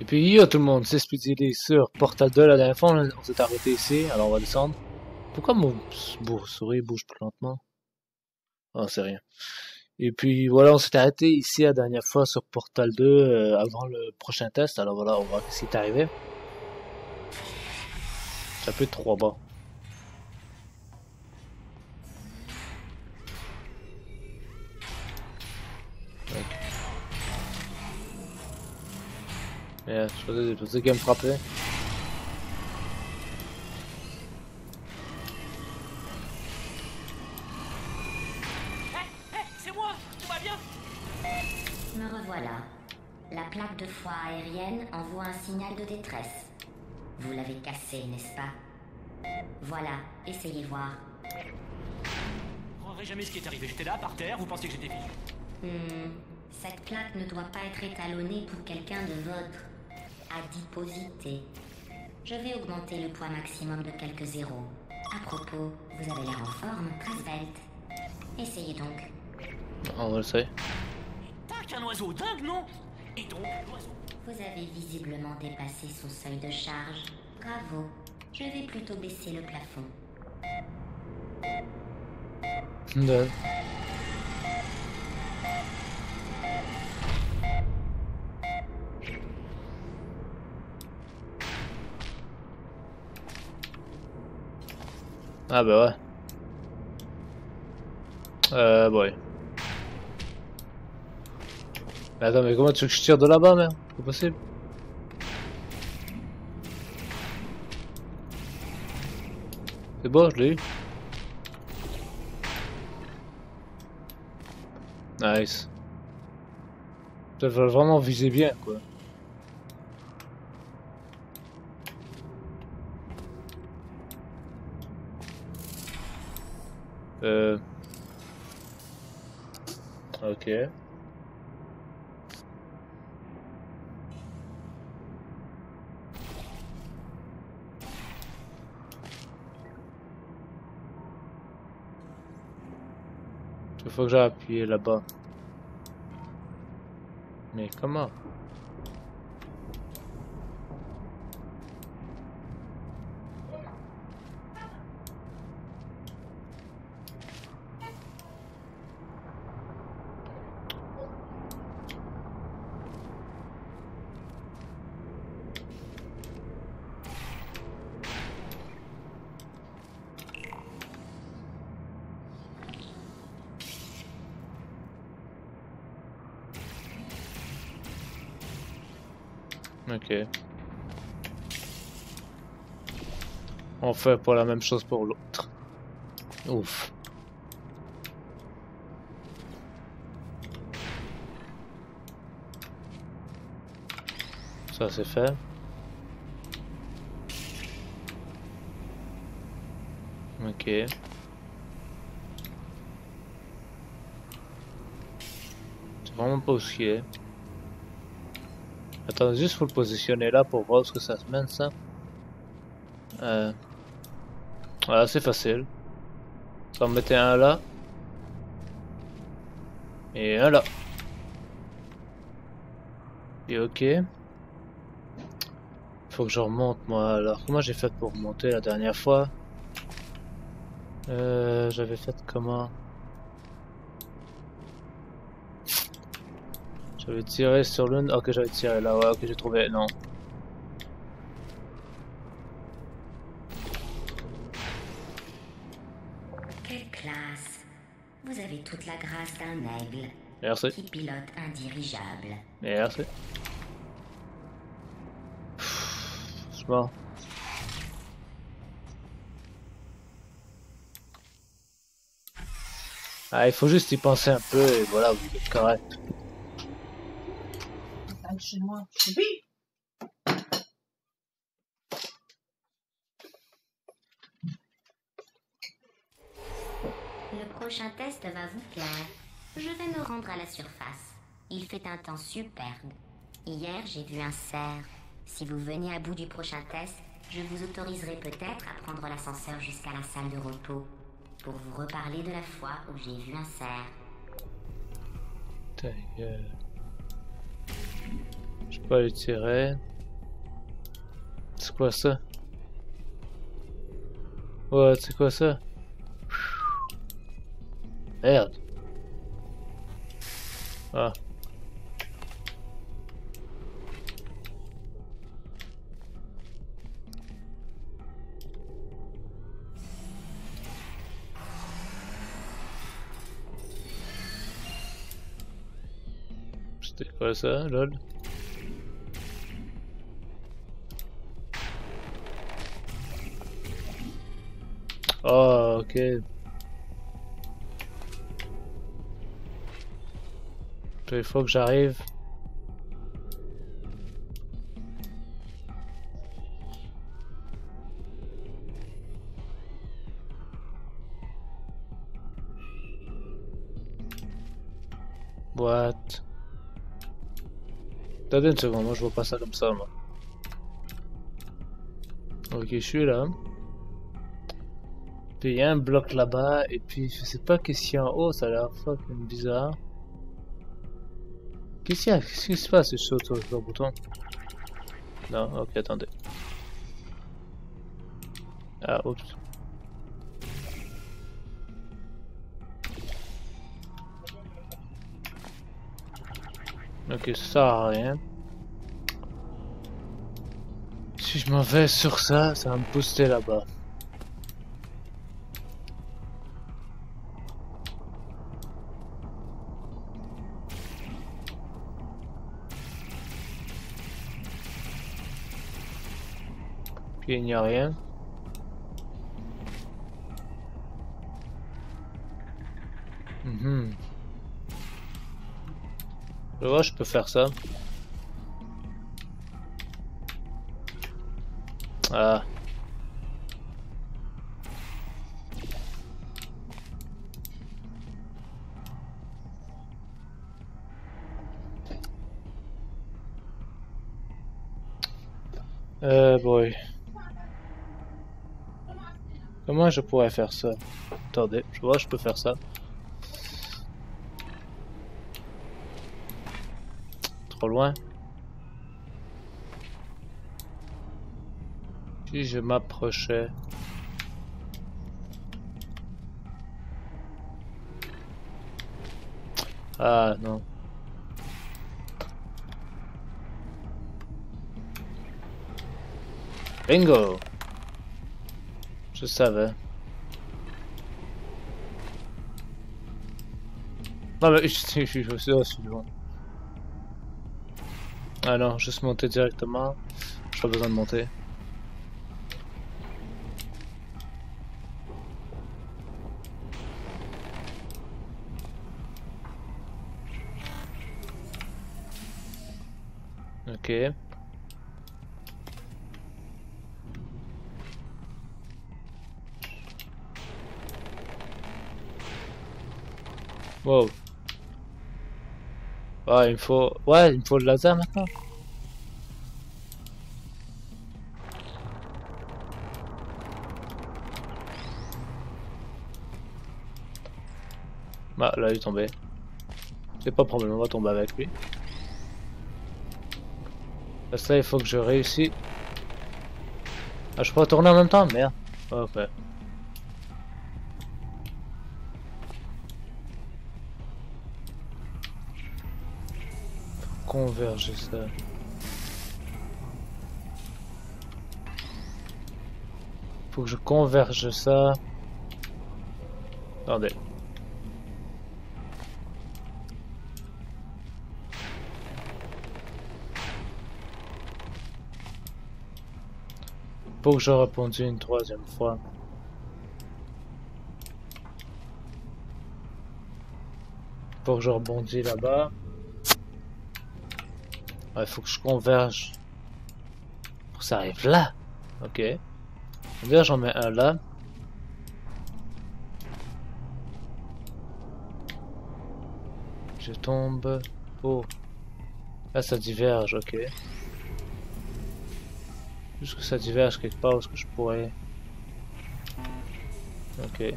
Et puis yo tout le monde, c'est Speedy sur Portal 2 la dernière fois, on s'est arrêté ici, alors on va descendre. Pourquoi mon souris bouge plus lentement? Oh c'est rien. Et puis voilà, on s'est arrêté ici la dernière fois sur Portal 2 euh, avant le prochain test, alors voilà, on va voir ce qui est arrivé. Ça être trop bas. Je moi Tout va bien? Me revoilà. La plaque de foie aérienne envoie un signal de détresse. Vous l'avez cassé, n'est-ce pas? Voilà, essayez voir. Vous croirez jamais ce qui est arrivé. J'étais là, par terre, vous pensiez que j'étais fichu. Hmm, cette plaque ne doit pas être étalonnée pour quelqu'un de votre adiposité. Je vais augmenter le poids maximum de quelques zéros. À propos, vous avez l'air en forme, très svelte. Essayez donc. On va le sait. Tac, un oiseau dingue, non? Et donc, l'oiseau Vous avez visiblement dépassé son seuil de charge. Bravo. Je vais plutôt baisser le plafond. Ah bah ouais. Euh, ouais. Mais attends, mais comment tu veux que je tire de là-bas, merde? C'est possible C'est bon, je l'ai eu. Nice. Ça va vraiment viser bien, quoi. Euh... Ok. Il faut que j'ai appuyé là-bas. Mais comment Ok. On fait pas la même chose pour l'autre. Ouf. Ça c'est fait. Ok. C'est vraiment pas est. Attends, juste faut le positionner là pour voir ce que ça se mène ça. Euh... Voilà, c'est facile. Ça en mettait un là. Et un là. Et ok. Faut que je remonte moi. Alors comment j'ai fait pour remonter la dernière fois? Euh, J'avais fait comment? J'avais tiré sur l'une. Ok, j'avais tiré là. Ouais, ok, j'ai trouvé. Non. Merci. qui pilote un dirigeable. Merci. C'est bon. Ah, il faut juste y penser un peu et voilà, vous êtes correct. Chez moi. Oui. Le prochain test va vous plaire. Je vais me rendre à la surface. Il fait un temps superbe. Hier, j'ai vu un cerf. Si vous venez à bout du prochain test, je vous autoriserai peut-être à prendre l'ascenseur jusqu'à la salle de repos pour vous reparler de la fois où j'ai vu un cerf. Ta gueule. Je peux pas le tirer. C'est quoi ça? Ouais, c'est quoi ça? Merde. Ah. C'était quoi ça, lol? Oh, ok. Il faut que j'arrive. Boîte. Attendez une seconde, moi je vois pas ça comme ça, moi. Ok, je suis là. Puis il y a un bloc là-bas, et puis je sais pas qu'est-ce qu'il y a en haut, ça a l'air fucking bizarre. Qu'est-ce qu'il y a Qu'est-ce qui se passe je saute sur le bouton Non, ok, attendez. Ah, oups. Ok, ça sert à rien. Si je m'en vais sur ça, ça va me booster là-bas. Il n'y a rien. Mhm. Je vois, je peux faire ça. Ah. Euh, boy. Comment je pourrais faire ça Attendez, je vois, je peux faire ça. Trop loin. Si je m'approchais. Ah non. Bingo Je savais. Non mais je suis aussi loin. Ah non, juste monter directement. J'ai pas besoin de monter. Ok. Wow. Ah, il me faut... Ouais, il me faut le laser maintenant. Bah, là, il est tombé. C'est pas problème, on va tomber avec lui. Parce que là, il faut que je réussisse. Ah, je peux retourner en même temps? Merde. Ok. Converger ça. Faut que je converge ça. Attendez. Faut que je réponde une troisième fois. Faut que je rebondis là-bas. Il faut que je converge. Pour que ça arrive là. Ok. D'ailleurs, j'en mets un là. Je tombe. Oh. Là, ça diverge, ok. Juste que ça diverge quelque part, est-ce que je pourrais... Ok.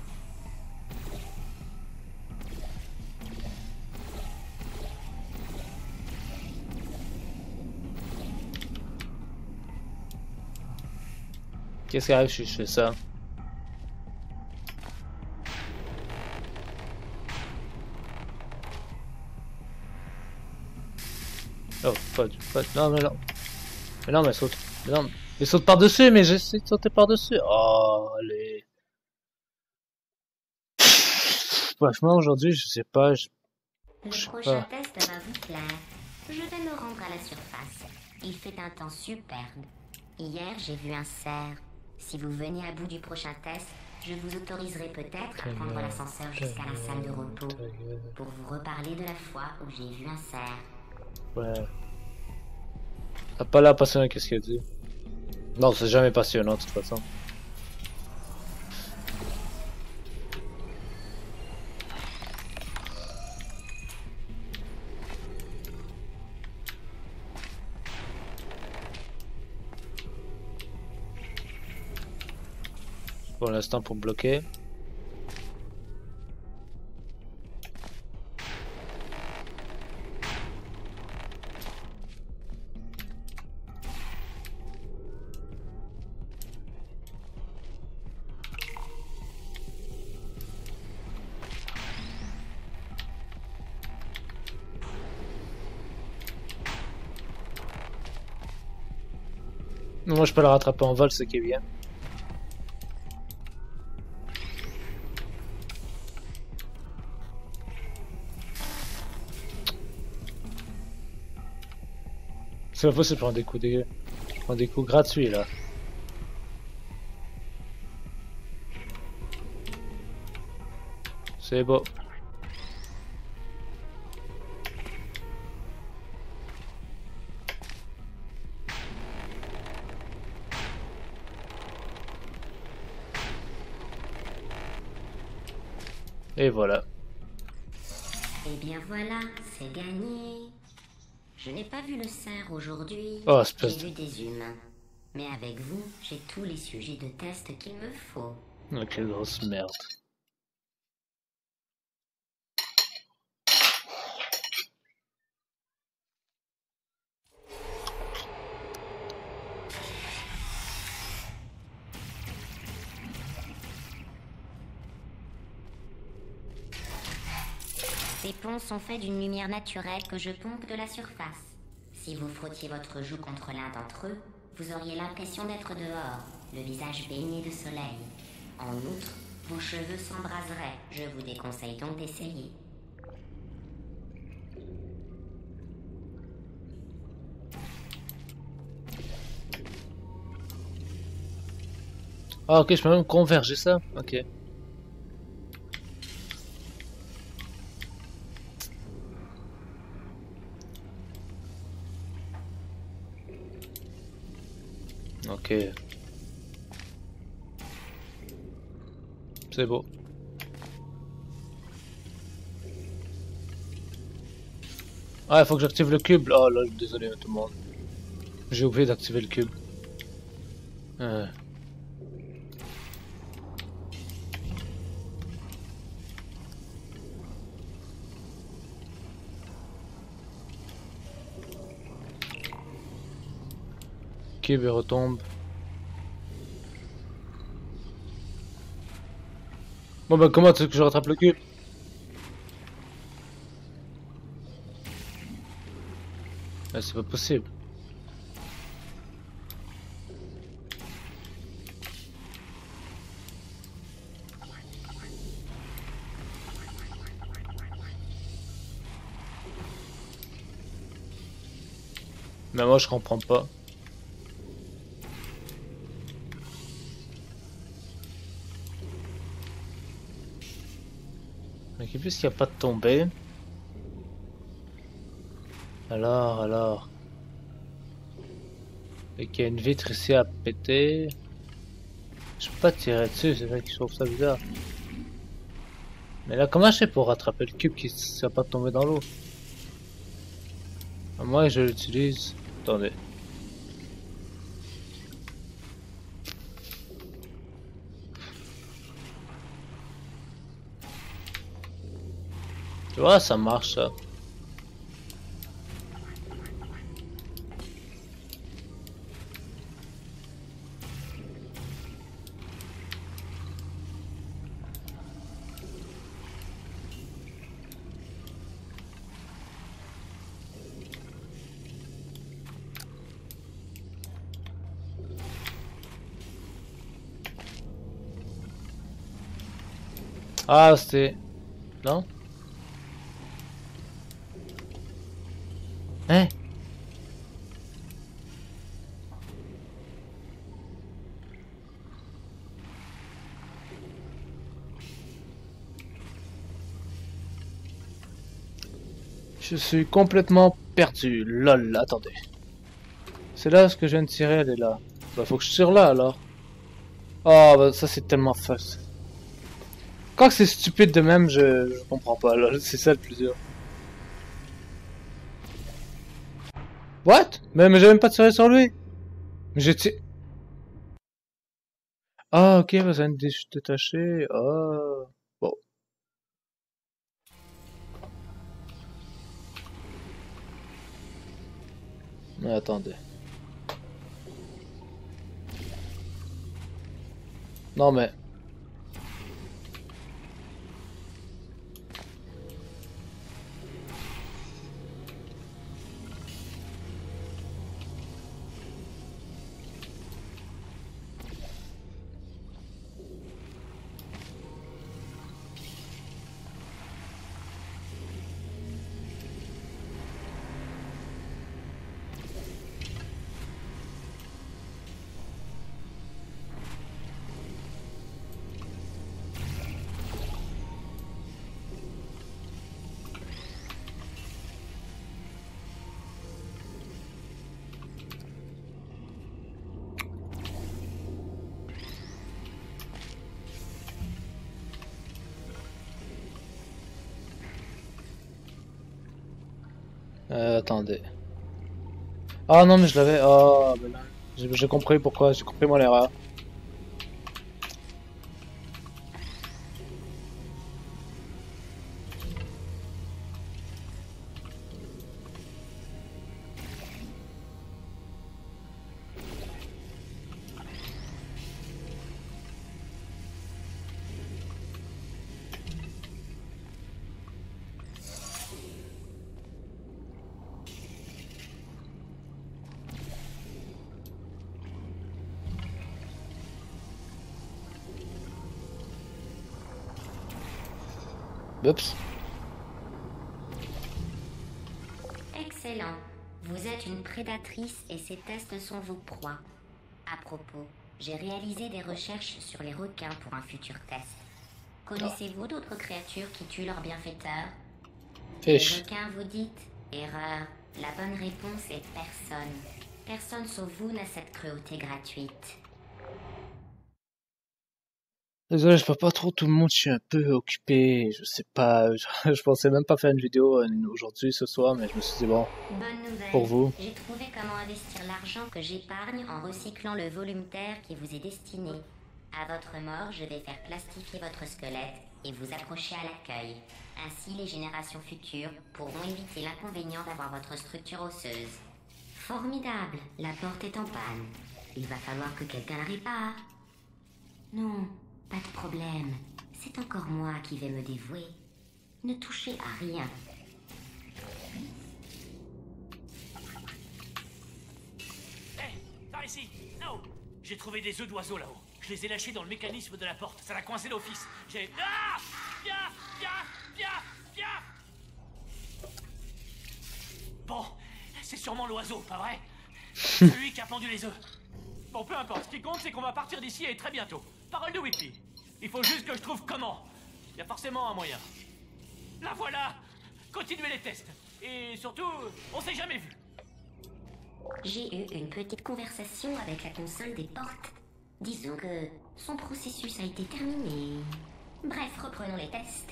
Qu'est-ce qui arrive si je fais ça Oh, pas du... Pas... Non, mais non. Mais non, mais saute. Mais non, mais saute par-dessus, mais j'essaie de sauter par-dessus. Oh, allez. Franchement, aujourd'hui, je sais pas. Je... Le Je sais prochain pas. test va vous plaire. Je vais me rendre à la surface. Il fait un temps superbe. Hier, j'ai vu un cerf. Si vous venez à bout du prochain test, je vous autoriserai peut-être à prendre l'ascenseur jusqu'à la salle de repos pour vous reparler de la fois où j'ai vu un cerf. Ouais. T'as pas l'air passionnant qu'est-ce qu'elle dit? Non, c'est jamais passionnant de toute façon. L'instant pour bloquer. Moi je peux le rattraper en vol, ce qui est bien. C'est pas possible de prendre des coups des... coups gratuits là. C'est beau. Et voilà. Eh bien voilà, c'est gagné. Je n'ai pas vu le cerf aujourd'hui. Oh, J'ai vu des humains. Mais avec vous, j'ai tous les sujets de test qu'il me faut. Oh, quelle grosse merde. Sont faits d'une lumière naturelle que je pompe de la surface. Si vous frottiez votre joue contre l'un d'entre eux, vous auriez l'impression d'être dehors, le visage baigné de soleil. En outre, vos cheveux s'embraseraient. Je vous déconseille donc d'essayer. Ah ok, je peux même converger ça Ok. C'est beau. Ah, faut que j'active le cube. Oh là, désolé tout le monde. J'ai oublié d'activer le cube. Euh. Cube retombe. Bon bah comment tu veux que je rattrape le cube Ah, C'est pas possible. Mais moi je comprends pas. Ok, puisqu'il n'y a pas de tombée. Alors, alors. Et qu'il y a une vitre ici à péter. Je peux pas tirer dessus, c'est vrai que je trouve ça bizarre. Mais là, comment je fais pour rattraper le cube qui ne pas tombé dans l'eau? Que je l'utilise. Attendez. Tu vois, ça marche ça. Ah, c'était... Non? Je suis complètement perdu. Lol, attendez. C'est là ce que je viens de tirer, elle est là. Bah faut que je tire là alors. Oh bah ça c'est tellement facile. Quand c'est stupide de même, je, comprends pas. C'est ça le plus dur. What? Mais, mais j'ai même pas tiré sur lui. Mais j'ai tiré... Ah ok, bah, ça vient de dé- détacher. Mais attendez. Non mais... attendez. Ah non mais je l'avais... Oh, ben. J'ai compris pourquoi, j'ai compris moi l'erreur. Excellent. Vous êtes une prédatrice et ces tests sont vos proies. À propos, j'ai réalisé des recherches sur les requins pour un futur test. Connaissez-vous d'autres créatures qui tuent leurs bienfaiteurs? Les requins, vous dites? Erreur. La bonne réponse est personne. Personne sauf vous n'a cette cruauté gratuite. Désolé, je peux pas trop tout le monde, je suis un peu occupé, je sais pas, je, je pensais même pas faire une vidéo euh, aujourd'hui, ce soir, mais je me suis dit bon, Bonne nouvelle. Pour vous. J'ai trouvé comment investir l'argent que j'épargne en recyclant le volume terre qui vous est destiné. À votre mort, je vais faire plastifier votre squelette et vous accrocher à l'accueil. Ainsi, les générations futures pourront éviter l'inconvénient d'avoir votre structure osseuse. Formidable, la porte est en panne. Il va falloir que quelqu'un la répare. Non, pas de problème. C'est encore moi qui vais me dévouer. Ne touchez à rien. Hé, par ici Non J'ai trouvé des œufs d'oiseaux là-haut. Je les ai lâchés dans le mécanisme de la porte. Ça l'a coincé d'office. J'ai... Ah Viens Viens Viens Viens Bon, c'est sûrement l'oiseau, pas vrai? Celui qui a pendu les œufs. Bon, peu importe. Ce qui compte, c'est qu'on va partir d'ici et très bientôt. Parole de Whitby. Il faut juste que je trouve comment. Il y a forcément un moyen. La voilà Continuez les tests. Et surtout, on s'est jamais vu. J'ai eu une petite conversation avec la console des portes. Disons que son processus a été terminé. Bref, reprenons les tests.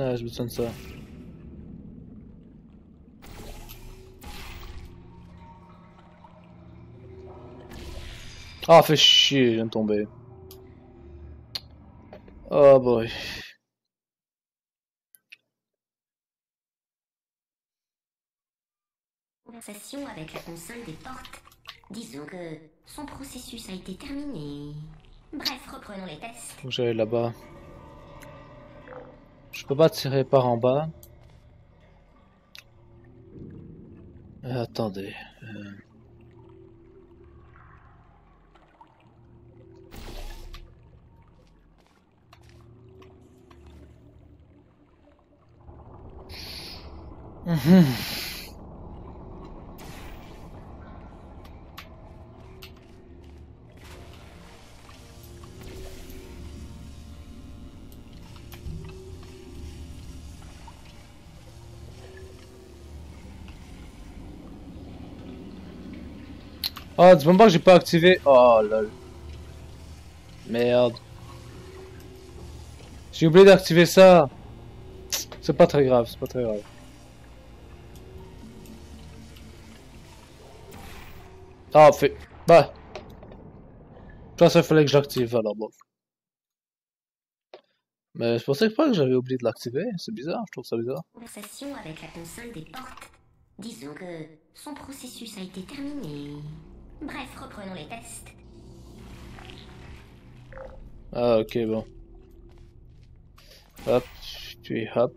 ah, j'ai besoin de ça. Ah, fait chier, je viens de tomber. Oh boy. Conversation avec la console des portes. Disons que son processus a été terminé. Bref, reprenons les tests. Faut que j'aille là-bas. Je peux pas tirer par en bas. Euh, attendez. euh. Oh, dis-moi pas que j'ai pas activé. Oh lol. Merde. J'ai oublié d'activer ça. C'est pas très grave, c'est pas très grave. Ah, fait. Bah. Je pense qu'il fallait que j'active alors bon. Mais je pensais pas que j'avais oublié de l'activer. C'est bizarre, je trouve ça bizarre. Conversation avec la console des portes. Disons que son processus a été terminé. Bref, reprenons les tests. Ah, ok, bon. Hop, puis hop.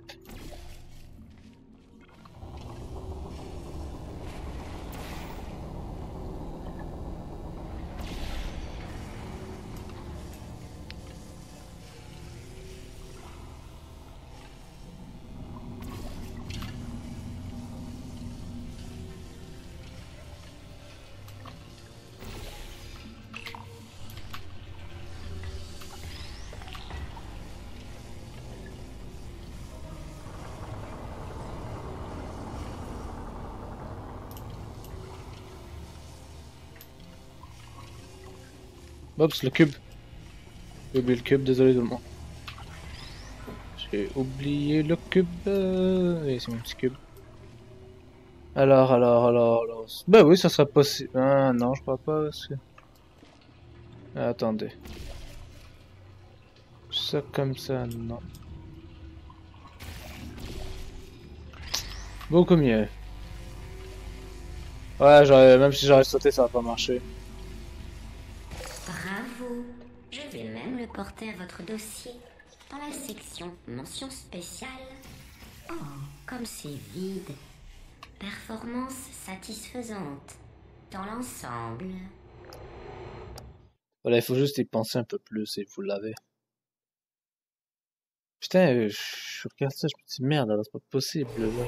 Oups, le cube. J'ai oublié le cube, désolé tout le monde. J'ai oublié le cube. Euh... c'est mon petit cube. Alors, alors, alors, alors. Bah oui, ça serait possible. Ah non, je crois pas parce que. Attendez. Ça comme ça, non. Beaucoup mieux. Ouais, même si j'aurais sauté, ça va pas marcher. Je vais même le porter à votre dossier. Dans la section mention spéciale. Oh, comme c'est vide. Performance satisfaisante. Dans l'ensemble. Voilà, il faut juste y penser un peu plus et vous l'avez. Putain, euh, je regarde ça, je me dis merde, alors c'est pas possible. Là.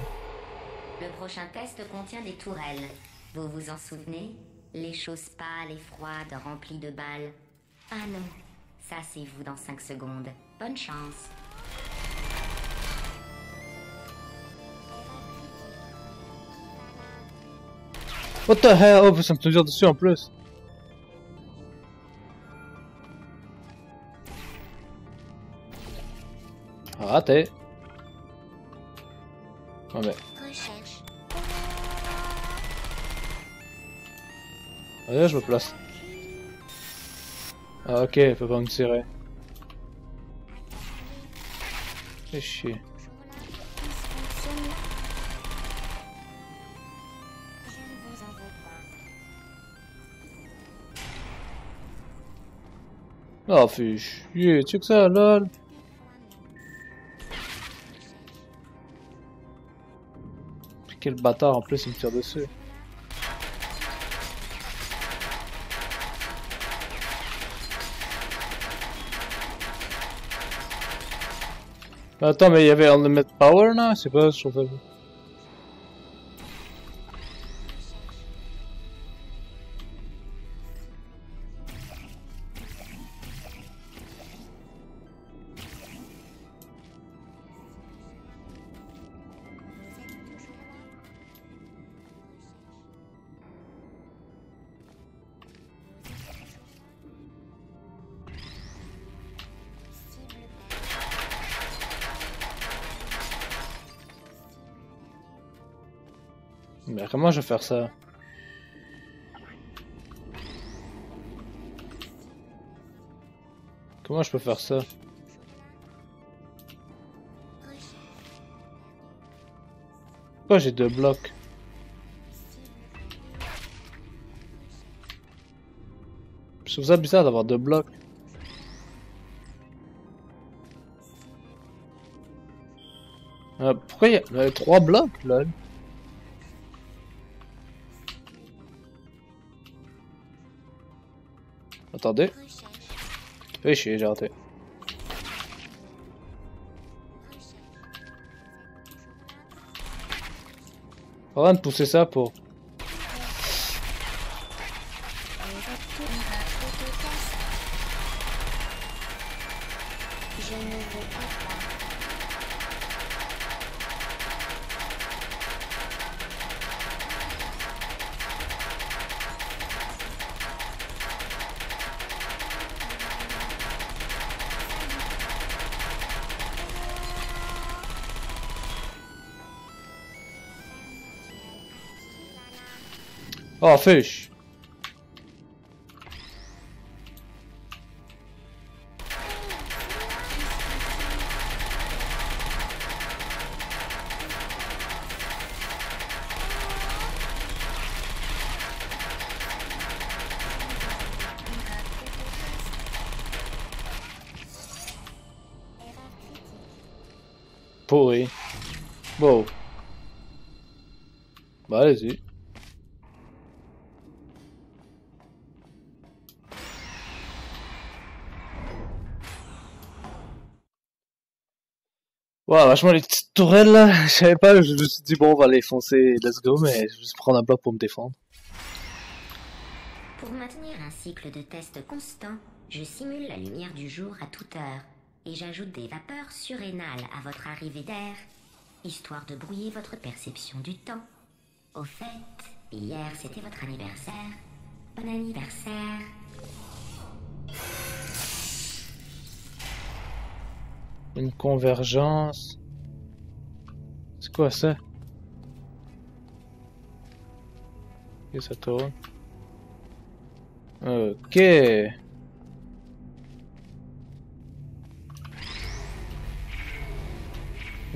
Le prochain test contient des tourelles. Vous vous en souvenez? Les choses pâles et froides remplies de balles. Ah non, ça c'est vous dans 5 secondes. Bonne chance. What the hell? Oh, ça me tire dessus en plus. Raté. Ah ben, Recherche. allez, je me place. Ah ok, elle peut pas me tirer. Fais chier. Oh, fais chier, tu que ça, lol. Quel bâtard en plus il me tire dessus. Attends, mais il y avait Unlimited Power là? C'est pas, je Mais comment je vais faire ça? Comment je peux faire ça? Pourquoi j'ai deux blocs? Je trouve ça bizarre d'avoir deux blocs. Euh, pourquoi il y a a trois blocs là? Attendez. Chier, j'ai raté. On va de pousser ça pour... Oh, fish. Ouais, vachement les petites tourelles là, je savais pas, je me suis dit bon on va les foncer, let's go, mais je vais prendre un bloc pour me défendre. Pour maintenir un cycle de test constant, je simule la lumière du jour à toute heure et j'ajoute des vapeurs surrénales à votre arrivée d'air, histoire de brouiller votre perception du temps. Au fait, hier c'était votre anniversaire. Bon anniversaire. Une convergence. C'est quoi ça? Ok, ça tourne? Ok.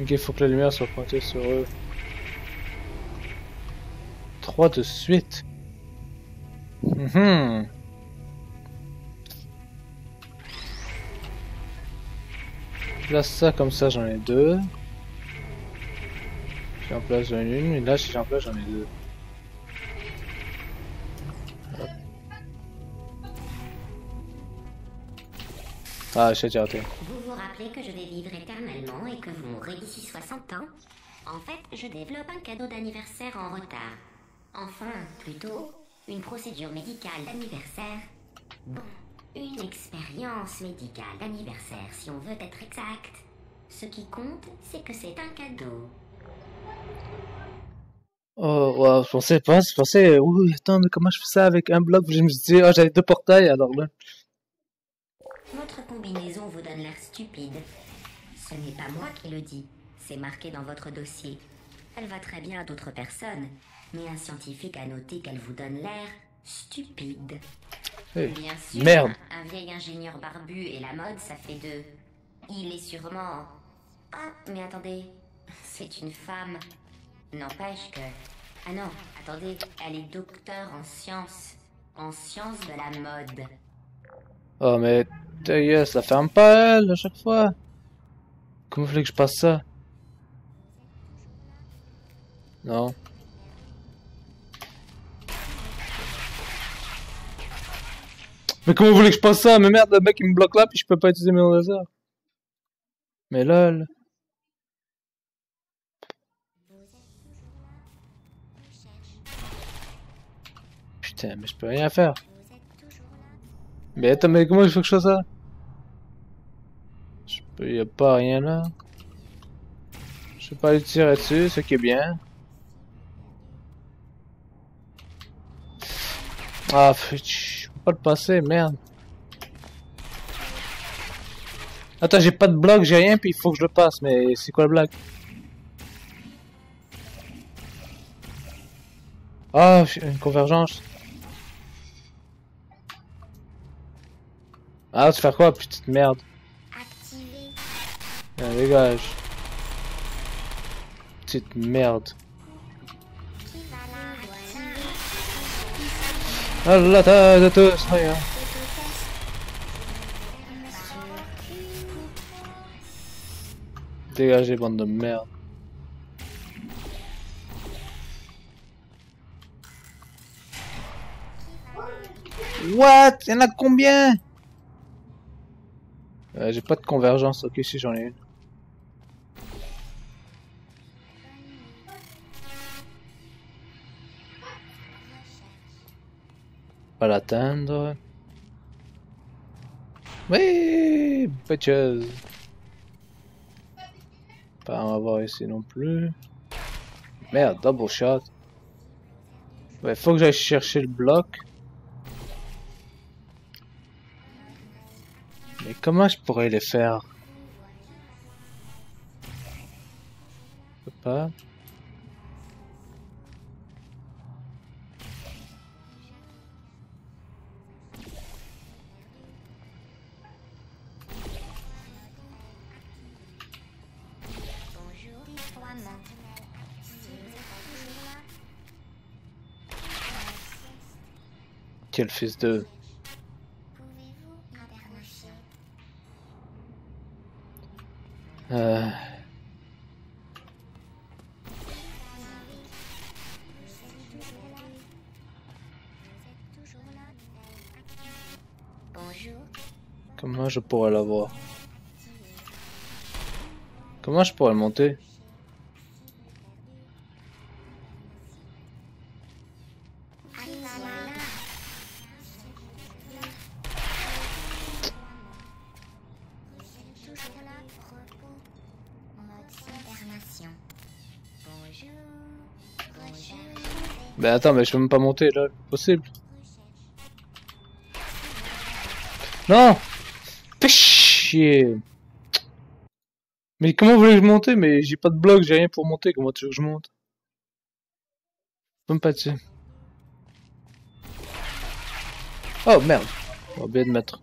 Ok, faut que la lumière soit pointée sur eux. Trois de suite. Mhm. Place ça comme ça, j'en ai deux. J'en place j'en ai une, et là si j'en place j'en ai deux. Ah, j'ai raté. Vous vous rappelez que je vais vivre éternellement et que vous mourrez d'ici 60 ans? En fait, je développe un cadeau d'anniversaire en retard. Enfin, plutôt, une procédure médicale d'anniversaire. Bon, une expérience médicale d'anniversaire si on veut être exact. Ce qui compte, c'est que c'est un cadeau. Oh, ouais, je pensais pas, je pensais, oui, attends, mais comment je fais ça avec un bloc? Je me ah, j'avais deux portails, alors là. Votre combinaison vous donne l'air stupide. Ce n'est pas moi qui le dis, c'est marqué dans votre dossier. Elle va très bien à d'autres personnes, mais un scientifique a noté qu'elle vous donne l'air stupide. Hey, Bien sûr, merde. un vieil ingénieur barbu et la mode, ça fait deux. Il est sûrement... Ah, mais attendez, c'est une femme. N'empêche que... Ah non, attendez, elle est docteur en sciences. En sciences de la mode. Oh, mais ta gueule, ça ferme pas, elle, à chaque fois. Comment voulez que je passe ça? Non. Mais comment vous voulez que je passe ça? Mais merde, le mec il me bloque là, puis je peux pas utiliser mes laser. Mais lol. Putain, mais je peux rien faire. Mais attends, mais comment il faut que je fasse ça? Je peux, y a pas rien là. Je peux pas lui tirer dessus, ce qui est bien. Ah, peux pas le passer, merde. Attends, j'ai pas de bloc, j'ai rien, puis il faut que je le passe, mais c'est quoi le bloc? Ah, une convergence. Ah, tu fais quoi, petite merde? Activé. Ah, dégage. Petite merde. Là, t'as de tous, regarde. Dégagez, bande de merde. What? Y'en a combien? Euh, j'ai pas de convergence, ok si j'en ai une. L'atteindre. Oui, bitches. Pas en avoir ici non plus. Merde, double shot. Ouais, faut que j'aille chercher le bloc. Mais comment je pourrais les faire? Fils de... Euh... Comment je pourrais l'avoir? Comment je pourrais monter? Bonjour. Ben attends, mais je peux même pas monter là, possible. Non Fais Mais comment vous voulez que je monte? Mais j'ai pas de bloc, j'ai rien pour monter, comment tu veux que je monte? Même pas dessus. Oh merde On va bien de mettre.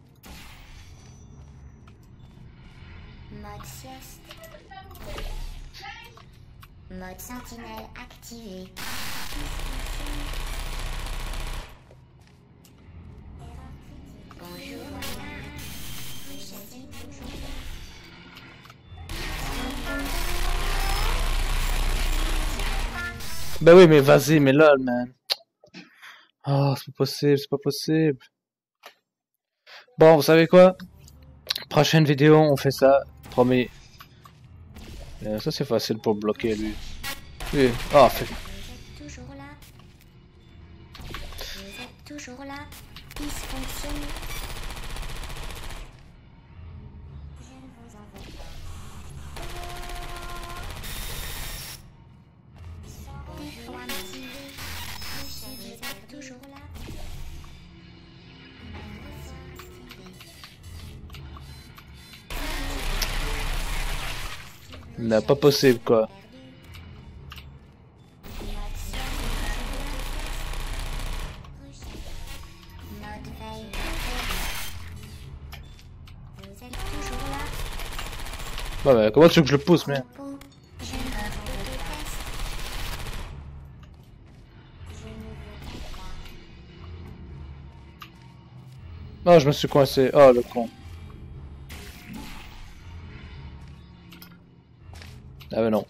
Mode sentinelle activé. Ben oui, mais vas-y, mais lol, man. Oh, c'est pas possible, c'est pas possible. Bon, vous savez quoi? Prochaine vidéo, on fait ça, promis. Euh, ça, c'est facile pour bloquer, lui. Oui. Ah, fait... pas possible, quoi. Bon, ben, comment tu veux que je le pousse, pas. Oh, je me suis coincé. Oh, le con. Ah, ben non.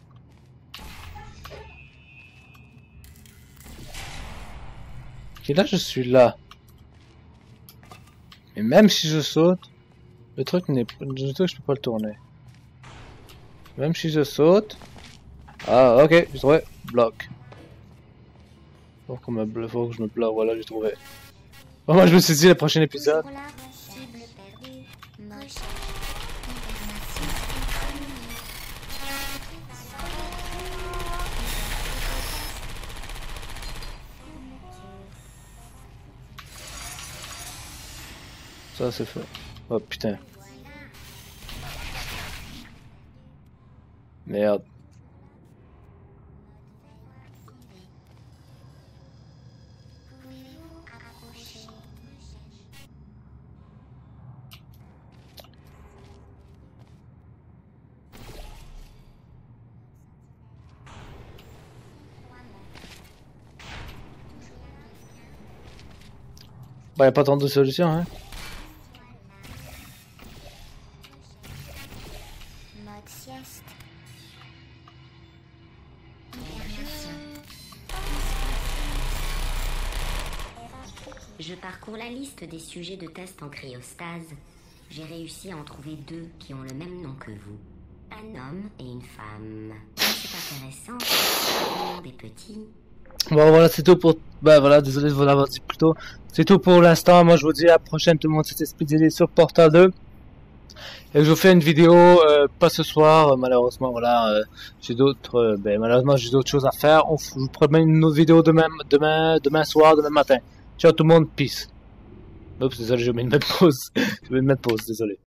Ok, là, je suis là. Mais même si je saute, le truc n'est le truc, je peux pas le tourner. Même si je saute. Ah, ok, j'ai trouvé. Bloc. Faut, qu'on me faut que je me bloque. Voilà, j'ai trouvé. Bon, moi, je me suis dit, le prochain épisode. Ça, c'est fait. Oh putain. Merde. Bah, y a pas tant de solutions, hein. Sujets de test en cryostase. J'ai réussi à en trouver deux qui ont le même nom que vous. Un homme et une femme. C'est intéressant. Des petits. Bon, voilà, c'est tout pour. Ben voilà, désolé de vous l'avoir dit plus tôt. C'est tout pour l'instant. Moi, je vous dis à la prochaine, tout le monde. C'était Speedy sur Portal 2. Et je vous fais une vidéo, euh, pas ce soir, euh, malheureusement, voilà, euh, j'ai d'autres, ben, malheureusement, j'ai d'autres choses à faire. On, je vous promets une autre vidéo demain, demain, demain soir, demain matin. Ciao tout le monde, peace. Oups, désolé, j'ai mis une mettre pause. Je vais mettre pause, désolé.